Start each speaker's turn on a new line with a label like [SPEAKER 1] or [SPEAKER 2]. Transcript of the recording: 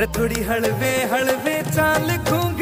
[SPEAKER 1] रे थोड़ी हलवे हलवे चाल घूम